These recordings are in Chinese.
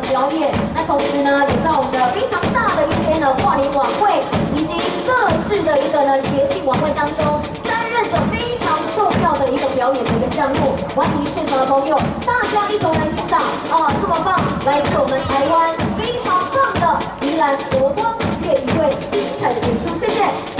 表演。那同时呢，也在我们的非常大的一些呢跨年晚会，以及各式的一个呢节庆晚会当中，担任着非常重要的一个表演的一个项目。欢迎现场的朋友，大家一同来欣赏啊，这么棒，来自我们台湾非常棒的宜兰国光乐队精彩的演出，谢谢。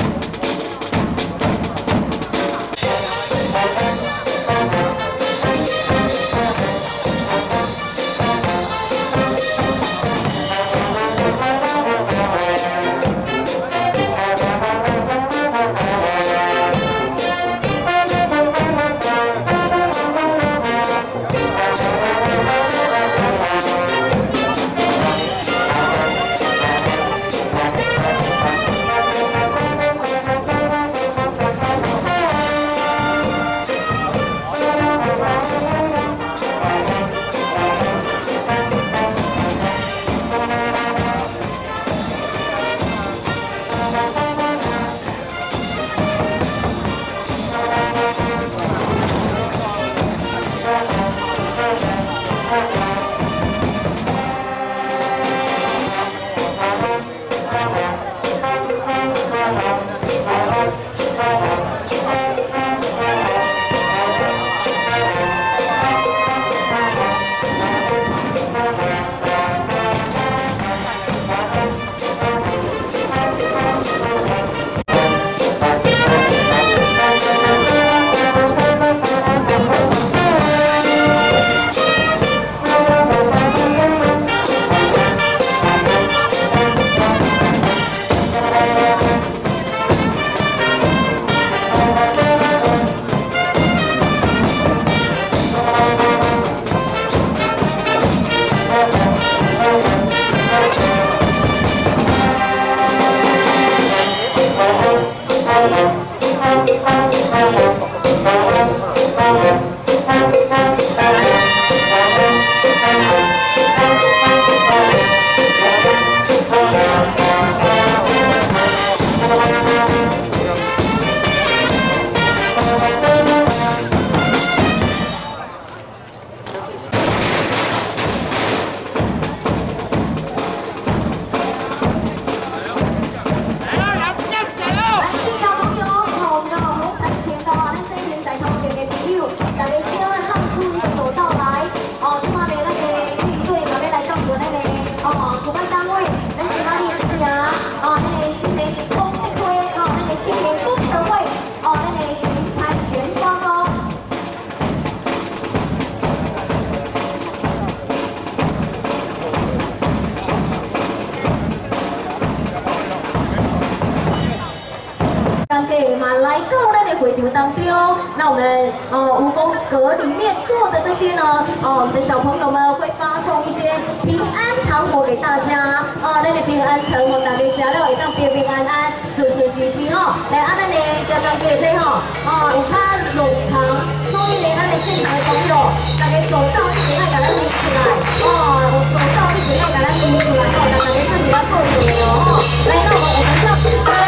做的这些呢，哦，我们的小朋友们会发送一些平安糖果给大家，啊，咱的平安糖果大家吃了会当平平安安、顺顺时时吼。来，啊，咱的家长姐姐吼，哦，有他冗长，所以呢，咱的现场的朋友，大家走到一定爱把咱拎起来，哦，走到一定爱把咱拎出来，哦，大家自己要够准哦，来，那我们我们上。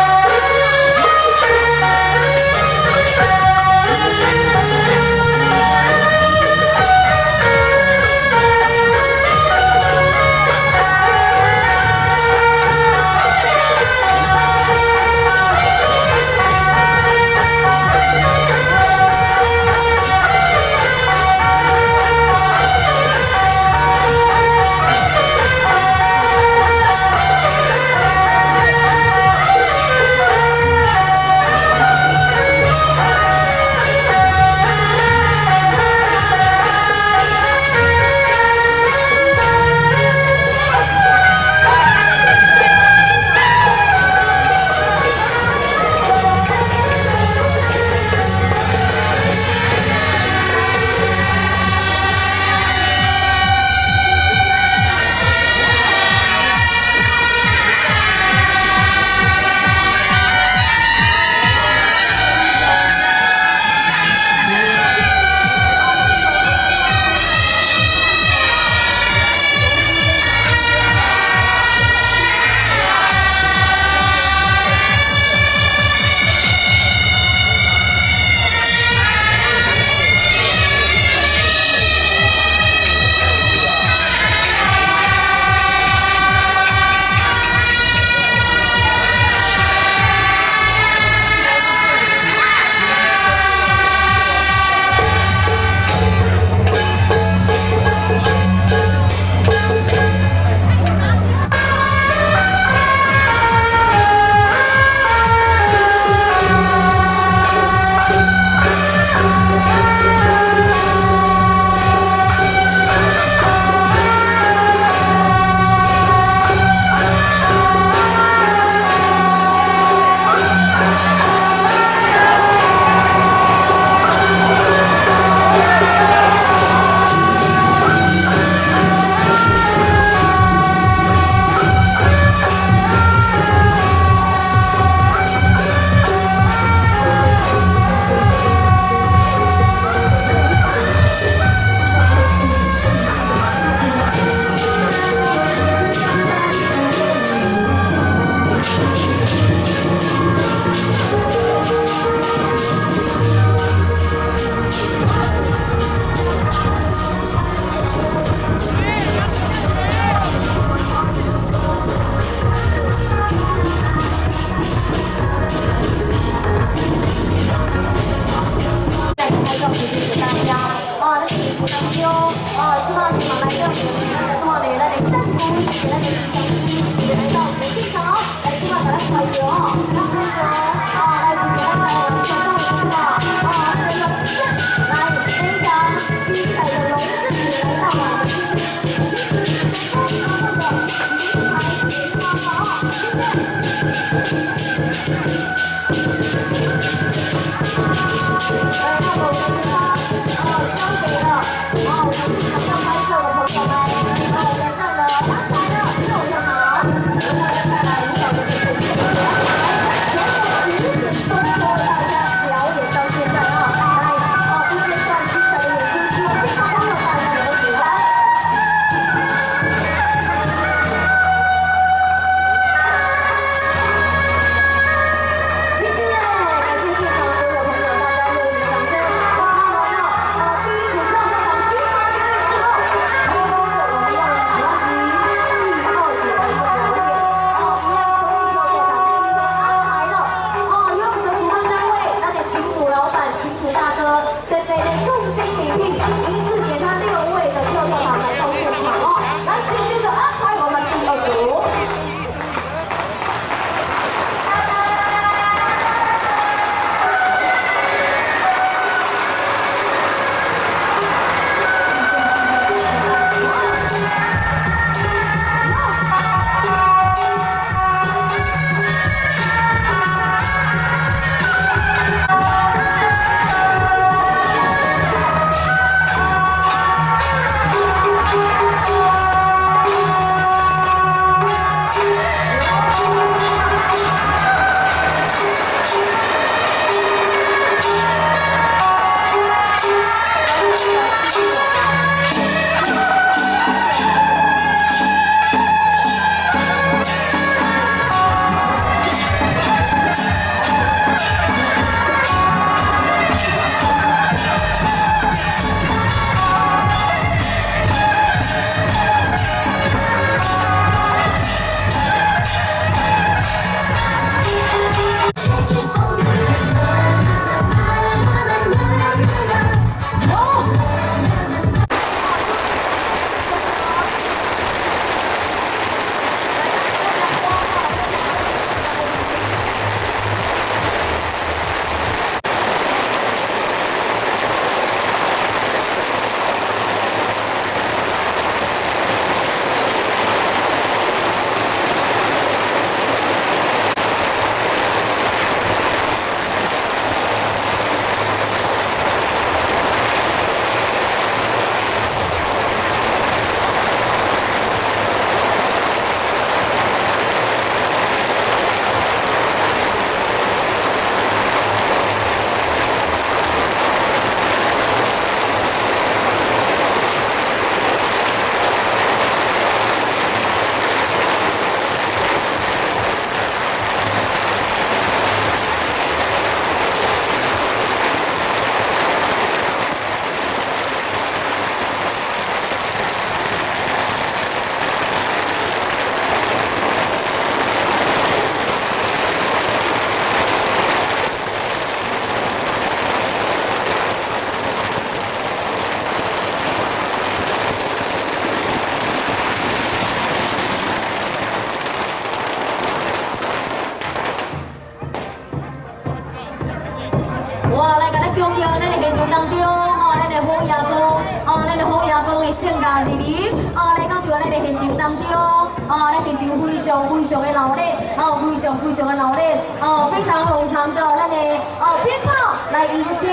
非常非常的热烈，哦，非常非常的热烈，哦，非常隆重的咱的哦鞭炮来迎接，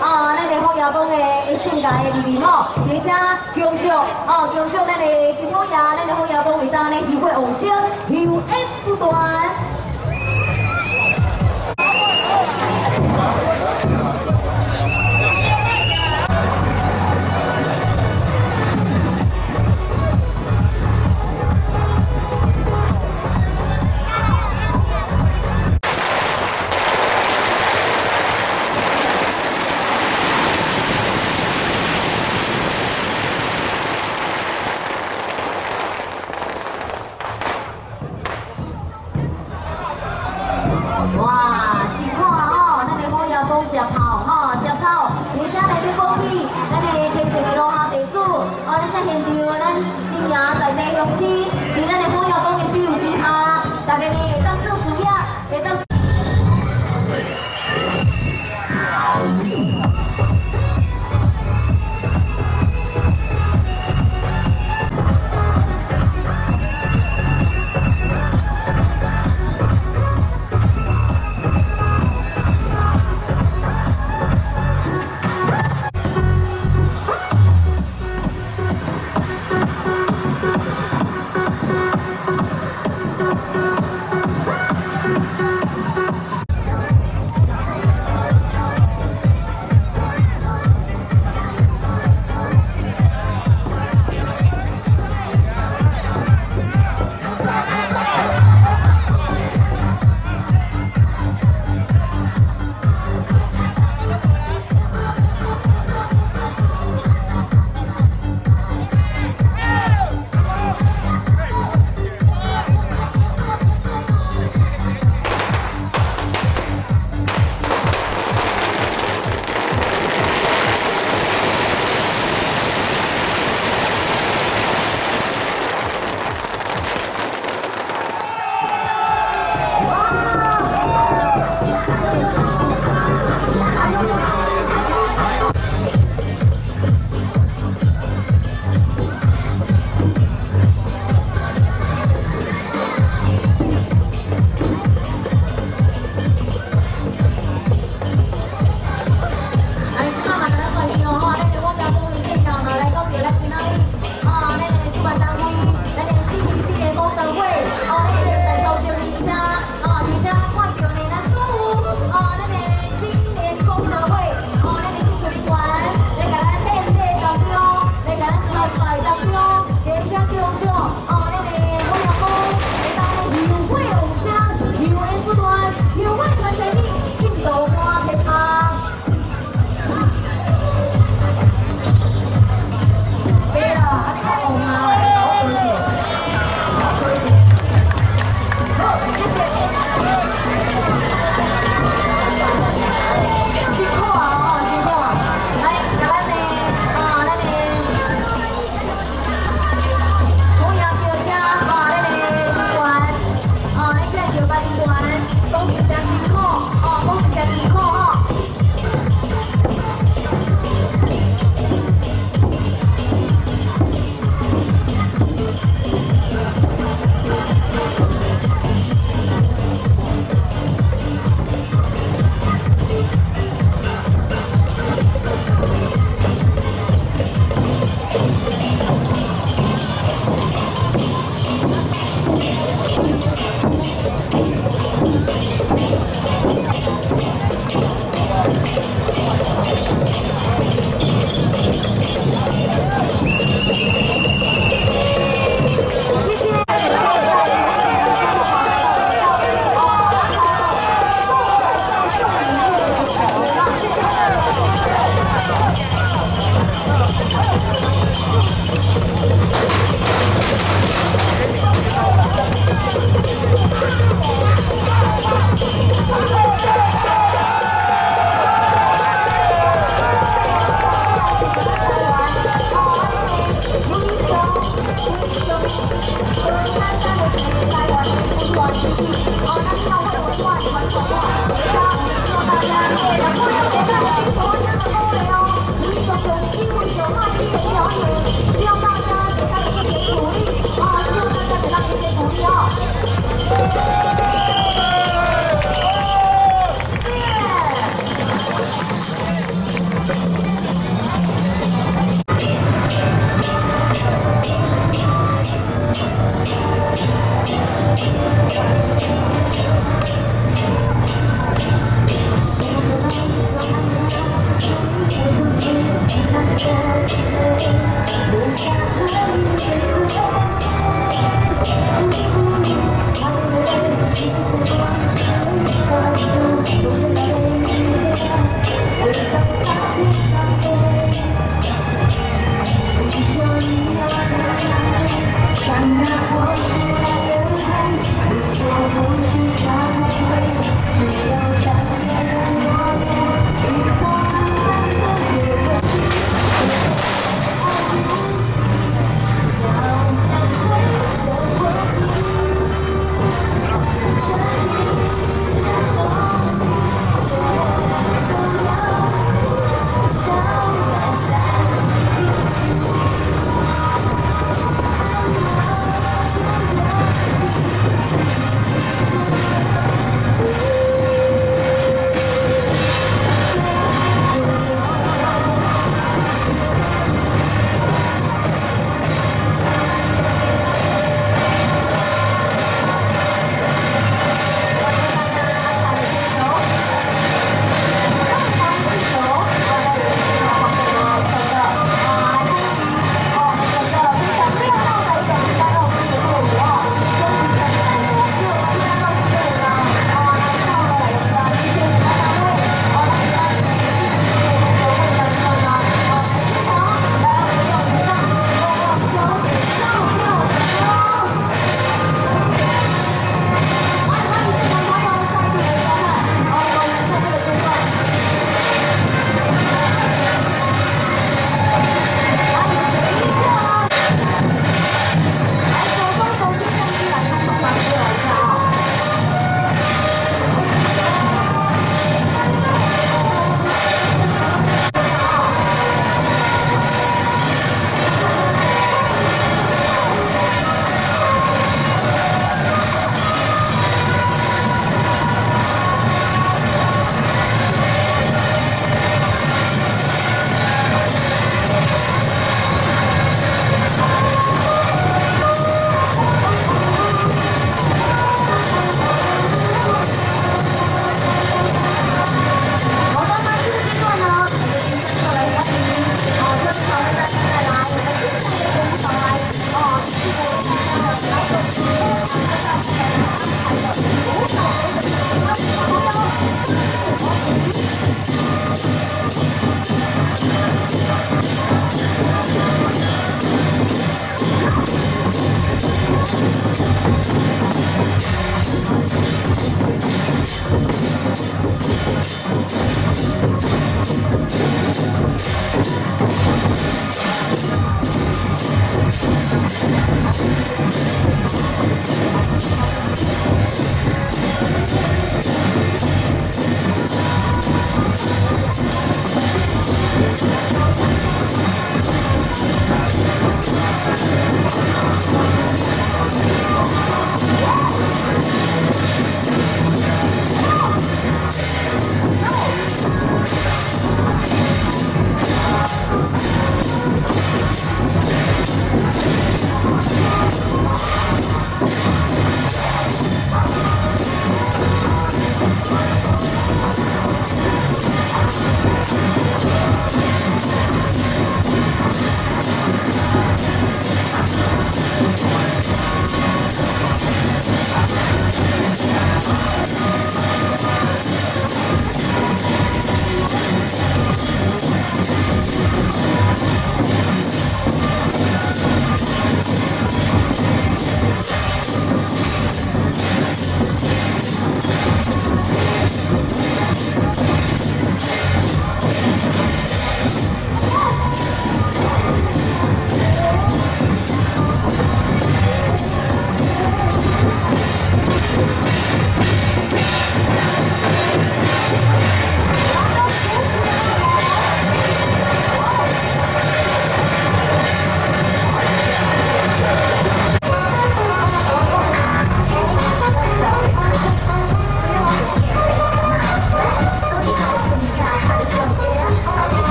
哦，咱的好爷公的性格的弟弟哦，而且恭祝，哦，恭祝咱的金好爷，咱的好爷公为咱的机会红星，永远不断。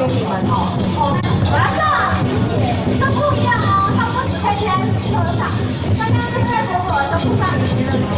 给你们哦我我要上这不一样哦他不是配天天喝上刚刚配菜水果都不上